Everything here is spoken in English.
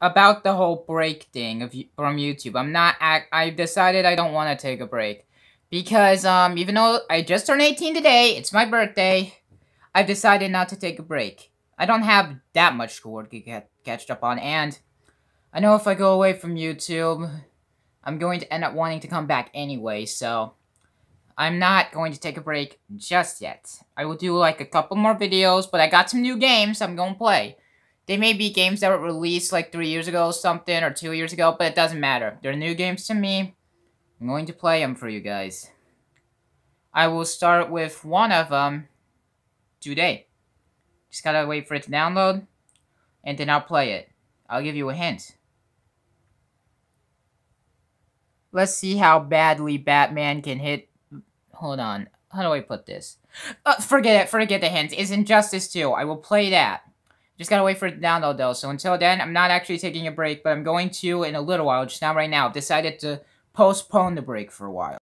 about the whole break thing of from YouTube. I'm not. I've decided I don't want to take a break because um, even though I just turned 18 today, it's my birthday. I've decided not to take a break. I don't have that much schoolwork to get catch up on, and I know if I go away from YouTube, I'm going to end up wanting to come back anyway. So I'm not going to take a break just yet. I will do like a couple more videos, but I got some new games I'm going to play. They may be games that were released like three years ago or something, or two years ago, but it doesn't matter. They're new games to me. I'm going to play them for you guys. I will start with one of them today. Just gotta wait for it to download, and then I'll play it. I'll give you a hint. Let's see how badly Batman can hit... Hold on. How do I put this? Uh, forget it. Forget the hint. It's Injustice 2. I will play that. Just gotta wait for to download though. So until then, I'm not actually taking a break, but I'm going to in a little while. Just not right now. I've decided to postpone the break for a while.